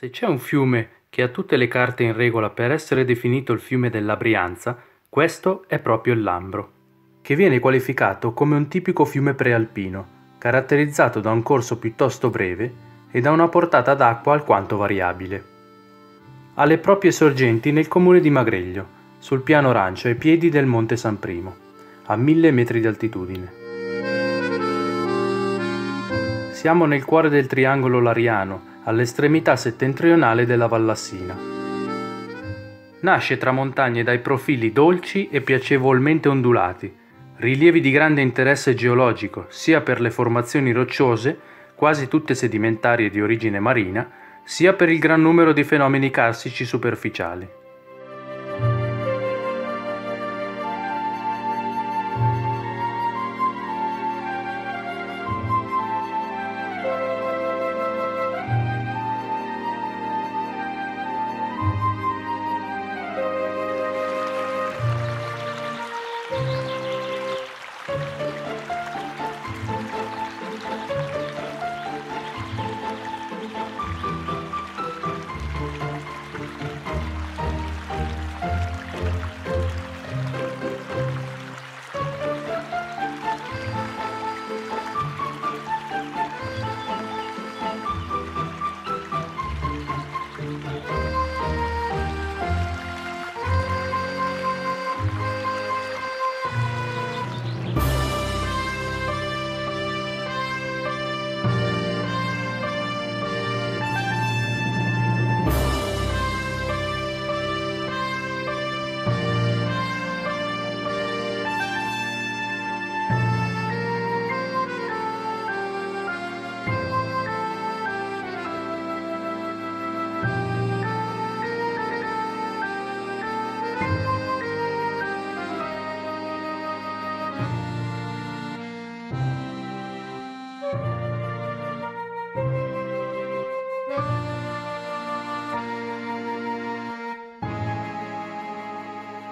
Se c'è un fiume che ha tutte le carte in regola per essere definito il fiume della Brianza, questo è proprio il Lambro, che viene qualificato come un tipico fiume prealpino, caratterizzato da un corso piuttosto breve e da una portata d'acqua alquanto variabile. Ha le proprie sorgenti nel comune di Magreglio, sul piano Rancio ai piedi del Monte San Primo, a mille metri di altitudine. Siamo nel cuore del triangolo lariano, all'estremità settentrionale della Vallassina. Nasce tra montagne dai profili dolci e piacevolmente ondulati, rilievi di grande interesse geologico sia per le formazioni rocciose, quasi tutte sedimentarie di origine marina, sia per il gran numero di fenomeni carsici superficiali.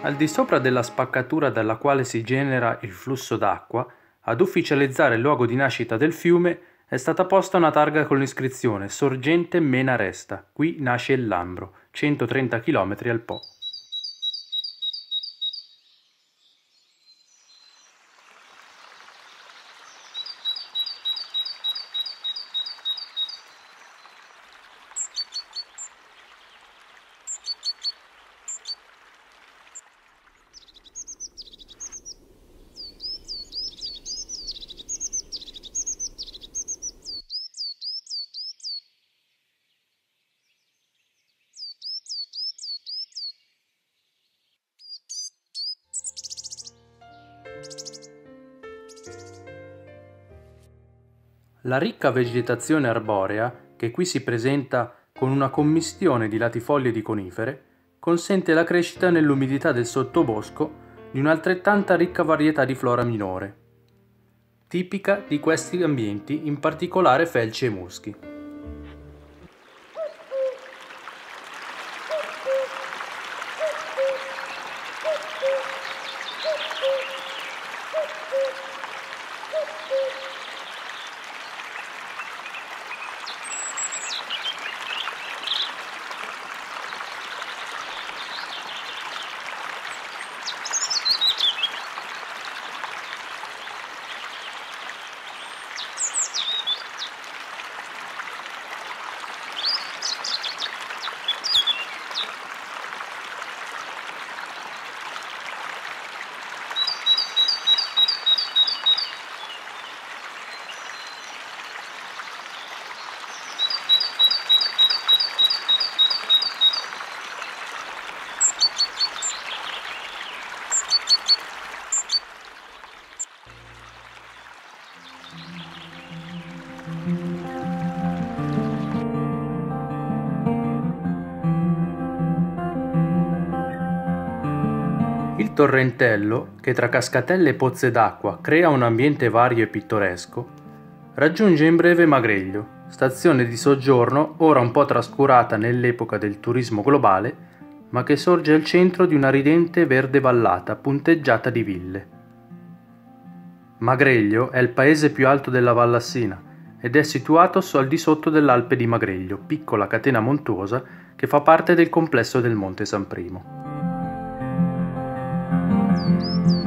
Al di sopra della spaccatura dalla quale si genera il flusso d'acqua, ad ufficializzare il luogo di nascita del fiume è stata posta una targa con l'iscrizione Sorgente Mena Resta, qui nasce il Lambro, 130 km al Po. La ricca vegetazione arborea, che qui si presenta con una commistione di latifoglie di conifere, consente la crescita nell'umidità del sottobosco di un'altrettanta ricca varietà di flora minore, tipica di questi ambienti, in particolare felci e muschi. Torrentello, che tra cascatelle e pozze d'acqua crea un ambiente vario e pittoresco, raggiunge in breve Magreglio, stazione di soggiorno ora un po' trascurata nell'epoca del turismo globale, ma che sorge al centro di una ridente verde vallata punteggiata di ville. Magreglio è il paese più alto della Vallassina, ed è situato al di sotto dell'Alpe di Magreglio, piccola catena montuosa che fa parte del complesso del Monte San Primo. Música